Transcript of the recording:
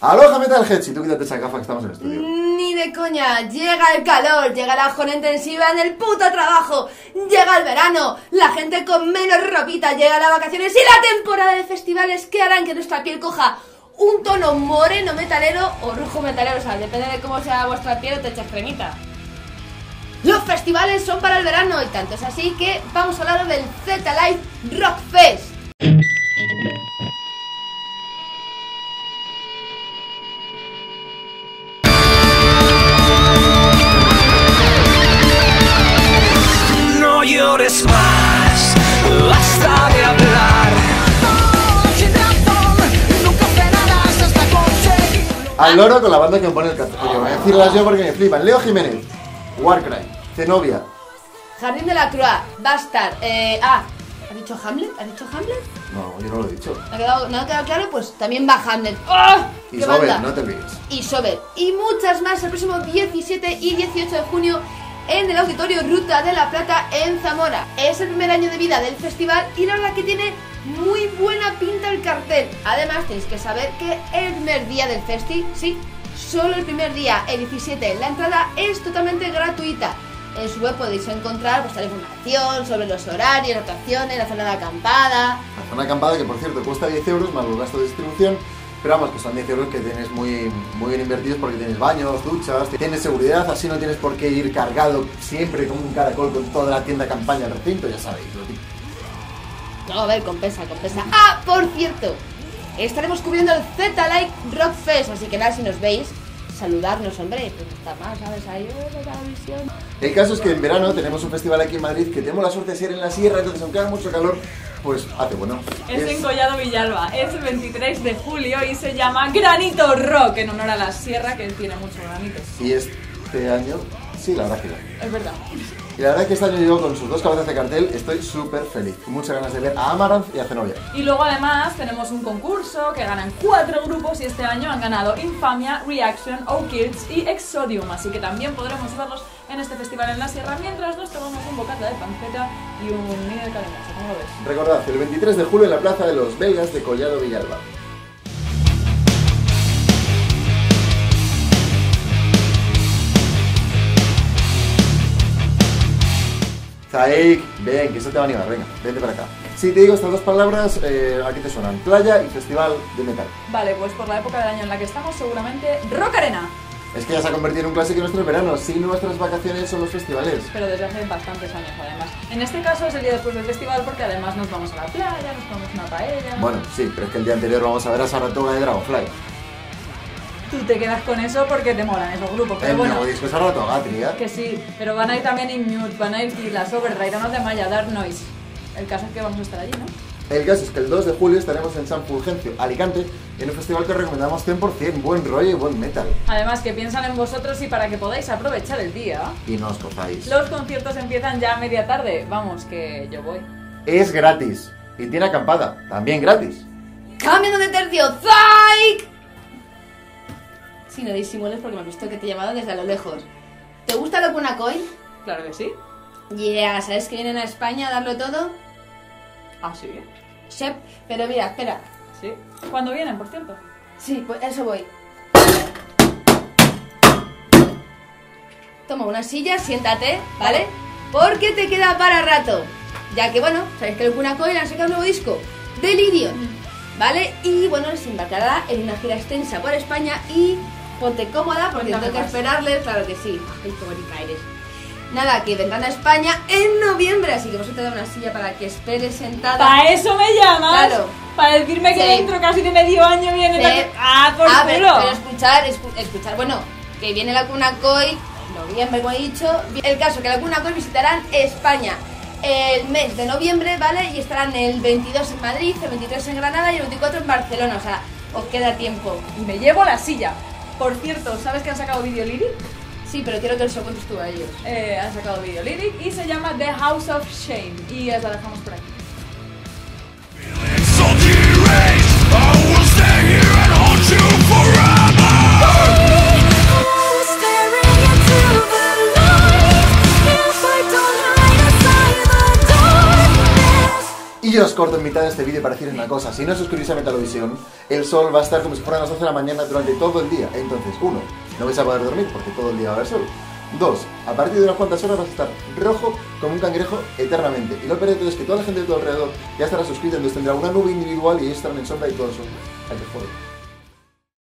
Aloha Metalhead, si tú quítate esa gafa que estamos en el estudio. Ni de coña, llega el calor, llega la jornada intensiva en el puto trabajo, llega el verano, la gente con menos ropita, llega las vacaciones y la temporada de festivales que harán que nuestra piel coja un tono moreno metalero o rojo metalero, o sea, depende de cómo sea vuestra piel o te echas cremita. Los festivales son para el verano y tanto es así que vamos a hablar del Z Live Rock Fest. Llores más, basta de hablar. Nunca frenarás hasta conseguirlo. Al loro con la banda que me pone el cartel. Oye, voy a decirlas yo porque me flipan. Leo Jiménez, Warcry, Zenobia. Jardín de la Croix, Bastard, eh, ah, ¿has dicho Hamlet? ¿Has dicho Hamlet? No, yo no lo he dicho. ¿No ha quedado, no ha quedado claro? Pues también va Hamlet. ¡Ah! Y ¡Qué Sober, banda! no te olvides. Y Sober. Y muchas más el próximo 17 y 18 de junio en el Auditorio Ruta de la Plata en Zamora. Es el primer año de vida del festival y la verdad que tiene muy buena pinta el cartel. Además tenéis que saber que el primer día del festi, sí, solo el primer día, el 17, la entrada es totalmente gratuita. En su web podéis encontrar pues, información sobre los horarios, las atracciones, la zona de acampada. La zona acampada que por cierto cuesta 10 euros más los gastos de distribución. Pero vamos, que son 10 euros que tienes muy, muy bien invertidos porque tienes baños, duchas, tienes seguridad, así no tienes por qué ir cargado siempre como un caracol con toda la tienda campaña al recinto, ya sabéis. lo típico. No, a ver, compensa, compensa. Ah, por cierto, estaremos cubriendo el Z Like Rock Fest, así que nada, si nos veis, saludarnos, hombre, pues está más, ¿sabes? Ahí, oh, la visión. El caso es que en verano tenemos un festival aquí en Madrid que tenemos la suerte de ser en la sierra, entonces aunque haga mucho calor, pues hace bueno. Es Es- en Collado Villalba, es el 23 de julio y se llama Granito Rock, en honor a la sierra que tiene mucho granito. Y este año, sí, la verdad que no. Es verdad. Y la verdad que este año yo con sus dos cabezas de cartel estoy súper feliz. Con muchas ganas de ver a Amaranth y a Zenobia. Y luego además tenemos un concurso que ganan cuatro grupos y este año han ganado Infamia, Reaction, O-Kids y Exodium, así que también podremos verlos en este festival en la sierra mientras nos tomamos un bocata de panceta y un mini de calendario, ¿cómo lo ves? Recordad, el 23 de julio en la plaza de los belgas de Collado Villalba. Zaik, ven, que eso te va a animar, venga, vente para acá. Si te digo estas dos palabras, eh, ¿a qué te suenan? Playa y festival de metal. Vale, pues por la época del año en la que estamos seguramente Rock Arena, Es que ya se ha convertido en un clásico nuestro verano. Sí, nuestras vacaciones son los festivales. pero desde hace bastantes años además. En este caso es el día después del festival porque además nos vamos a la playa, nos comemos una paella. Bueno, sí, pero es que el día anterior vamos a ver a Saratoga de Dragonfly. Tú te quedas con eso porque te molan esos grupos, pero El bueno. nuevo disco Saratoga, tía. Que sí, pero van a ir también Immute, van a ir las Overdrive, no de Maya, Dark Noise. El caso es que vamos a estar allí, ¿no? El caso es que el 2 de julio estaremos en San Fulgencio, Alicante, en un festival que os recomendamos 100%, buen rollo y buen metal. Además que piensan en vosotros y para que podáis aprovechar el día. Y no os cozáis. Los conciertos empiezan ya a media tarde. Vamos, que yo voy. Es gratis. Y tiene acampada, también gratis. ¡Cambiando de tercio! ¡Zaik! Si no disimules porque me has visto que te he llamado desde a lo lejos. ¿Te gusta lo Coin? Claro que sí. Yeah, ¿sabes que vienen a España a darlo todo? Ah, sí. Shep, pero mira, espera. Sí. ¿Cuándo vienen, por cierto? Sí, pues eso voy. Toma una silla, siéntate, ¿vale? Porque te queda para rato. Ya que, bueno, sabéis que el Coin han sacado un nuevo disco, Delirium, ¿vale? Y bueno, les embarcará en una gira extensa por España y ponte cómoda porque tengo que esperarles, claro que sí. Ay, qué bonita eres. Nada, que vendrán a España en noviembre, así que vos te da una silla para que esperes sentada. ¿Para eso me llamas? Claro. Para decirme que Sí. dentro casi de medio año viene Sí. la... ¡Ah, por Ah, culo! pero, pero escuchar, escu- escuchar, bueno, que viene la Cuna Coy, noviembre, como he dicho. El caso que la Cuna Coy visitarán España el mes de noviembre, ¿vale? Y estarán el 22 en Madrid, el 23 en Granada y el 24 en Barcelona, o sea, os queda tiempo. Y me llevo la silla. Por cierto, ¿sabes que han sacado video lyric? Sí, pero quiero que lo cuentes tú a ellos. Eh, han sacado video lyric y se llama The House of Shame. Y os la dejamos por aquí. Y os corto en mitad de este vídeo para deciros una cosa. Si no os suscribís a Metalvisión, el sol va a estar como si fueran las 12 de la mañana durante todo el día. Entonces, uno, no vais a poder dormir porque todo el día va a sol. Dos, a partir de unas cuantas horas vas a estar rojo como un cangrejo eternamente. Y lo peor todo es que toda la gente de tu alrededor ya estará suscrita, entonces tendrá una nube individual y ellos estarán en sombra y todo eso. Hay que joder.